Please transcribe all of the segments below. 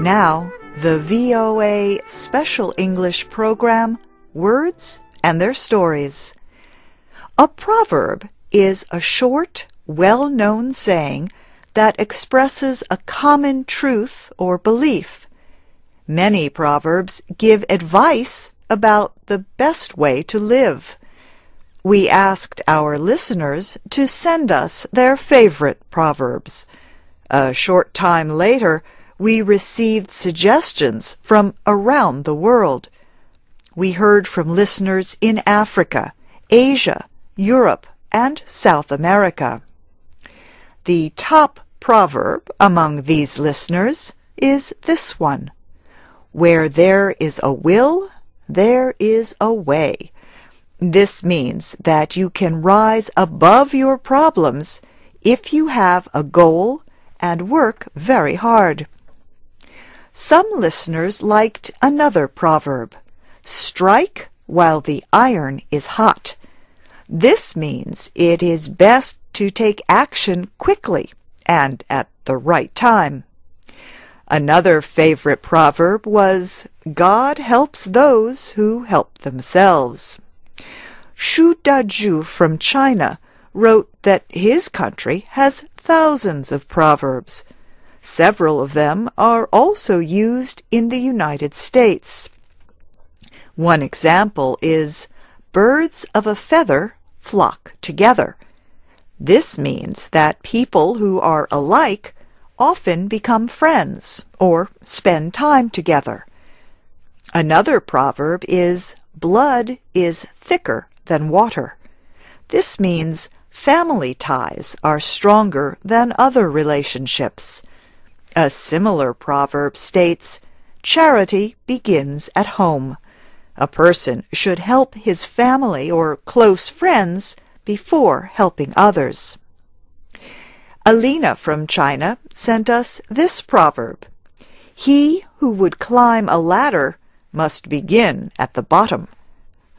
Now, the VOA Special English program Words and Their Stories. A proverb is a short, well known saying that expresses a common truth or belief. Many proverbs give advice about the best way to live. We asked our listeners to send us their favorite proverbs. A short time later, we received suggestions from around the world. We heard from listeners in Africa, Asia, Europe, and South America. The top proverb among these listeners is this one Where there is a will, there is a way. This means that you can rise above your problems if you have a goal and work very hard. Some listeners liked another proverb strike while the iron is hot. This means it is best to take action quickly and at the right time. Another favorite proverb was God helps those who help themselves. Shu Daju from China wrote that his country has thousands of proverbs. Several of them are also used in the United States. One example is birds of a feather flock together. This means that people who are alike often become friends or spend time together. Another proverb is blood is thicker than water. This means family ties are stronger than other relationships. A similar proverb states, Charity begins at home. A person should help his family or close friends before helping others. Alina from China sent us this proverb He who would climb a ladder must begin at the bottom.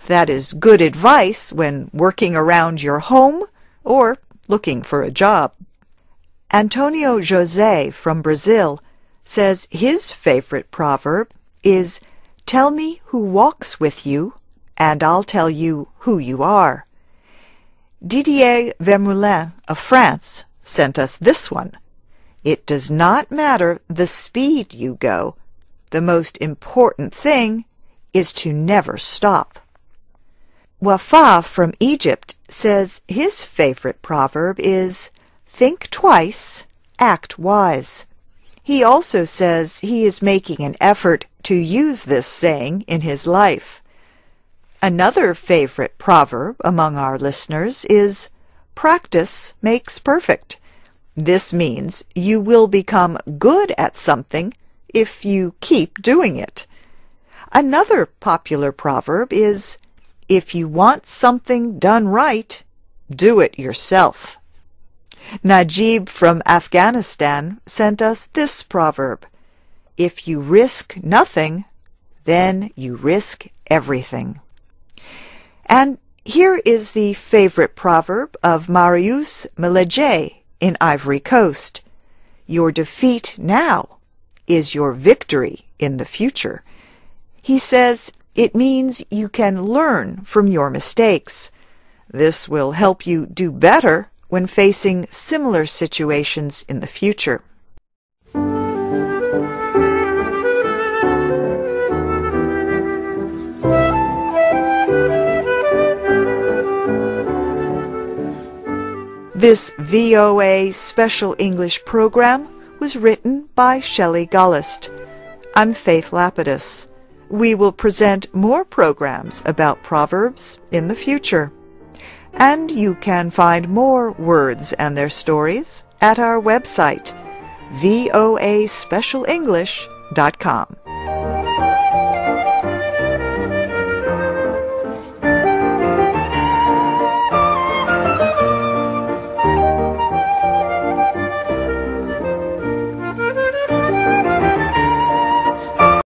That is good advice when working around your home or looking for a job. Antonio Jose from Brazil says his favorite proverb is Tell me who walks with you, and I'll tell you who you are. Didier Vermoulin of France sent us this one. It does not matter the speed you go. The most important thing is to never stop. Wafa from Egypt says his favorite proverb is Think twice, act wise. He also says he is making an effort to use this saying in his life. Another favorite proverb among our listeners is Practice makes perfect. This means you will become good at something if you keep doing it. Another popular proverb is If you want something done right, do it yourself. Najib from Afghanistan sent us this proverb If you risk nothing, then you risk everything. And here is the favorite proverb of Marius Meledje in Ivory Coast Your defeat now is your victory in the future. He says it means you can learn from your mistakes. This will help you do better when facing similar situations in the future. This VOA Special English program was written by Shelley Gollust. I'm Faith Lapidus. We will present more programs about Proverbs in the future. And you can find more words and their stories at our website, voaspecialenglish.com.